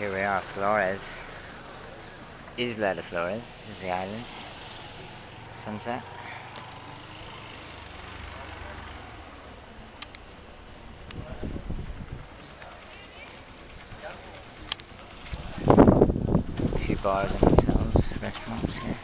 Here we are, Flores. Isla de Flores. This is the island. Sunset. A few bars and hotels, restaurants here.